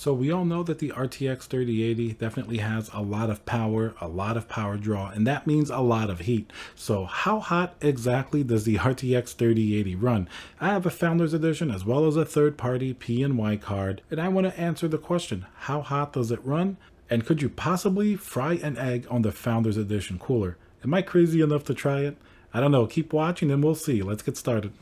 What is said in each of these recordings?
So we all know that the RTX 3080 definitely has a lot of power, a lot of power draw, and that means a lot of heat. So how hot exactly does the RTX 3080 run? I have a Founders Edition as well as a third-party PNY card, and I want to answer the question, how hot does it run? And could you possibly fry an egg on the Founders Edition cooler? Am I crazy enough to try it? I don't know, keep watching and we'll see. Let's get started.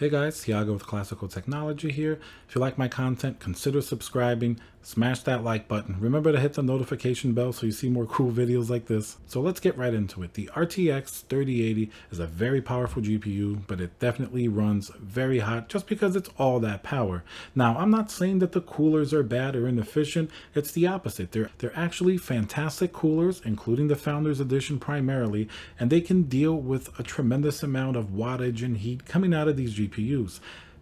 Hey guys, Thiago with Classical Technology here. If you like my content, consider subscribing, smash that like button. Remember to hit the notification bell so you see more cool videos like this. So let's get right into it. The RTX 3080 is a very powerful GPU, but it definitely runs very hot just because it's all that power. Now, I'm not saying that the coolers are bad or inefficient. It's the opposite. They're, they're actually fantastic coolers, including the Founders Edition primarily, and they can deal with a tremendous amount of wattage and heat coming out of these GPUs.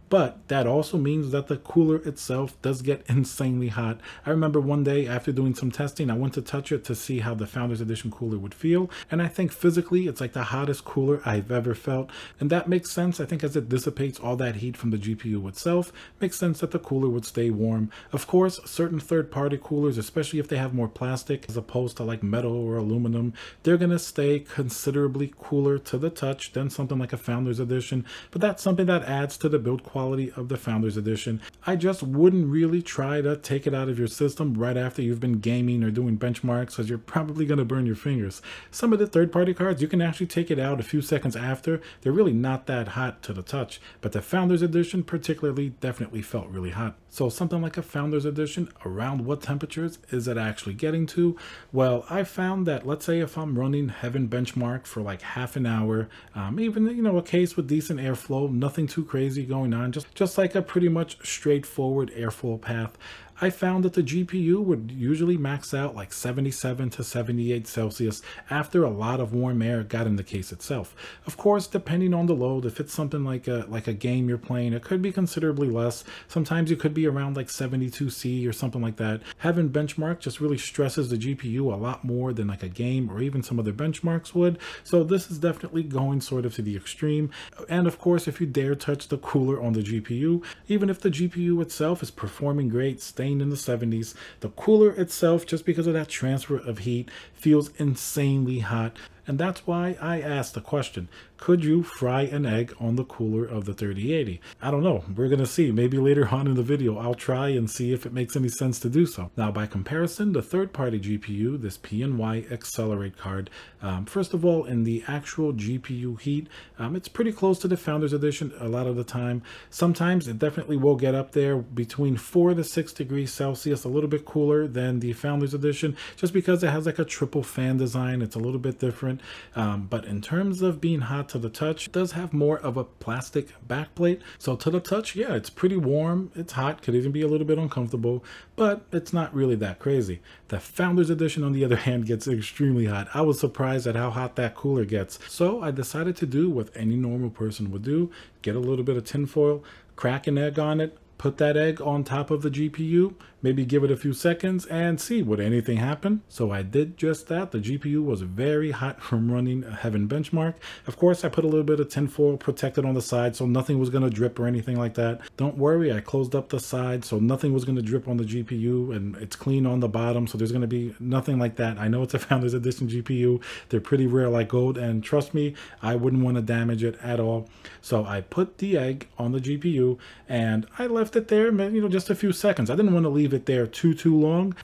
But that also means that the cooler itself does get insanely hot. I remember one day after doing some testing, I went to touch it to see how the Founders Edition cooler would feel. And I think physically it's like the hottest cooler I've ever felt. And that makes sense, I think, as it dissipates all that heat from the GPU itself. Makes sense that the cooler would stay warm. Of course, certain third-party coolers, especially if they have more plastic as opposed to like metal or aluminum, they're going to stay considerably cooler to the touch than something like a Founders Edition. But that's something that adds to the build quality quality of the Founders Edition. I just wouldn't really try to take it out of your system right after you've been gaming or doing benchmarks because you're probably going to burn your fingers. Some of the third-party cards, you can actually take it out a few seconds after. They're really not that hot to the touch, but the Founders Edition particularly definitely felt really hot. So something like a Founders Edition, around what temperatures is it actually getting to? Well, I found that let's say if I'm running Heaven Benchmark for like half an hour, um, even, you know, a case with decent airflow, nothing too crazy going on, just, just like a pretty much straightforward airflow path. I found that the GPU would usually max out like 77 to 78 Celsius after a lot of warm air got in the case itself. Of course, depending on the load, if it's something like a like a game you're playing, it could be considerably less. Sometimes it could be around like 72C or something like that. Heaven benchmark just really stresses the GPU a lot more than like a game or even some other benchmarks would. So this is definitely going sort of to the extreme. And of course, if you dare touch the cooler on the GPU, even if the GPU itself is performing great, staying in the 70s. The cooler itself, just because of that transfer of heat, feels insanely hot. And that's why I asked the question, could you fry an egg on the cooler of the 3080? I don't know. We're going to see. Maybe later on in the video, I'll try and see if it makes any sense to do so. Now, by comparison, the third-party GPU, this PNY Accelerate card, um, first of all, in the actual GPU heat, um, it's pretty close to the Founders Edition a lot of the time. Sometimes it definitely will get up there between 4 to 6 degrees Celsius, a little bit cooler than the Founders Edition, just because it has like a triple fan design. It's a little bit different. Um, but in terms of being hot to the touch, it does have more of a plastic backplate. So to the touch, yeah, it's pretty warm. It's hot, could even be a little bit uncomfortable, but it's not really that crazy. The Founders Edition, on the other hand, gets extremely hot. I was surprised at how hot that cooler gets. So I decided to do what any normal person would do, get a little bit of tinfoil, crack an egg on it, put that egg on top of the GPU, maybe give it a few seconds and see would anything happen. So I did just that. The GPU was very hot from running a Heaven Benchmark. Of course, I put a little bit of tinfoil protected on the side so nothing was going to drip or anything like that. Don't worry, I closed up the side so nothing was going to drip on the GPU and it's clean on the bottom so there's going to be nothing like that. I know it's a Founders Edition GPU. They're pretty rare like gold and trust me, I wouldn't want to damage it at all. So I put the egg on the GPU and I left left it there, you know, just a few seconds. I didn't want to leave it there too, too long.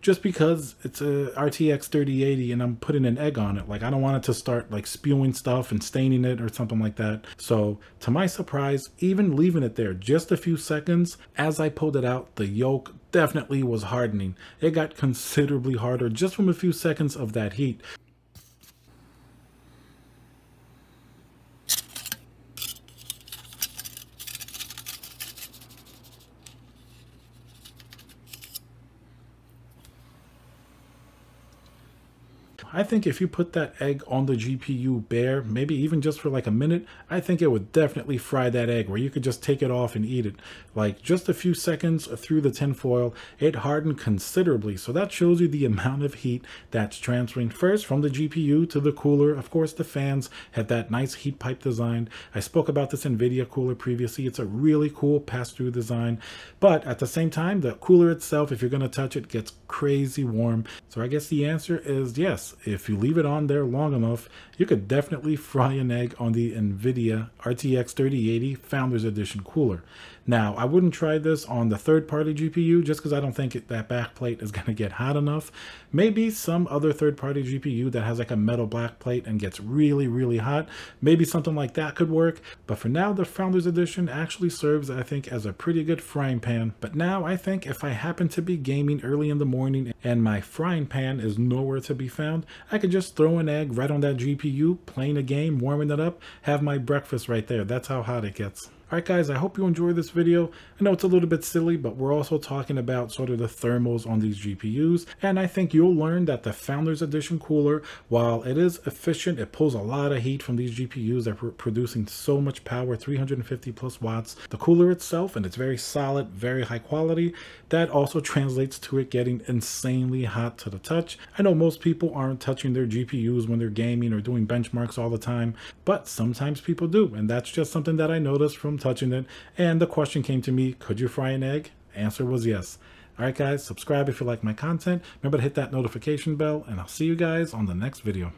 Just because it's a RTX 3080 and I'm putting an egg on it. Like I don't want it to start like spewing stuff and staining it or something like that. So to my surprise, even leaving it there just a few seconds, as I pulled it out, the yolk definitely was hardening. It got considerably harder just from a few seconds of that heat. I think if you put that egg on the GPU bare, maybe even just for like a minute, I think it would definitely fry that egg where you could just take it off and eat it. Like just a few seconds through the tinfoil, it hardened considerably. So that shows you the amount of heat that's transferring first from the GPU to the cooler. Of course, the fans have that nice heat pipe design. I spoke about this NVIDIA cooler previously. It's a really cool pass-through design. But at the same time, the cooler itself, if you're going to touch it, gets crazy warm. So I guess the answer is yes. If you leave it on there long enough, you could definitely fry an egg on the NVIDIA RTX 3080 Founders Edition cooler. Now, I wouldn't try this on the third-party GPU just because I don't think it, that backplate is going to get hot enough. Maybe some other third-party GPU that has like a metal backplate and gets really, really hot. Maybe something like that could work. But for now, the Founders Edition actually serves, I think, as a pretty good frying pan. But now I think if I happen to be gaming early in the morning and my frying pan is nowhere to be found, I could just throw an egg right on that GPU, playing a game, warming it up, have my breakfast right there. That's how hot it gets. Alright guys, I hope you enjoyed this video. I know it's a little bit silly, but we're also talking about sort of the thermals on these GPUs, and I think you'll learn that the Founders Edition cooler, while it is efficient, it pulls a lot of heat from these GPUs that are producing so much power, 350 plus watts. The cooler itself, and it's very solid, very high quality, that also translates to it getting insanely hot to the touch. I know most people aren't touching their GPUs when they're gaming or doing benchmarks all the time, but sometimes people do, and that's just something that I noticed from touching it. And the question came to me, could you fry an egg? Answer was yes. All right, guys, subscribe if you like my content. Remember to hit that notification bell, and I'll see you guys on the next video.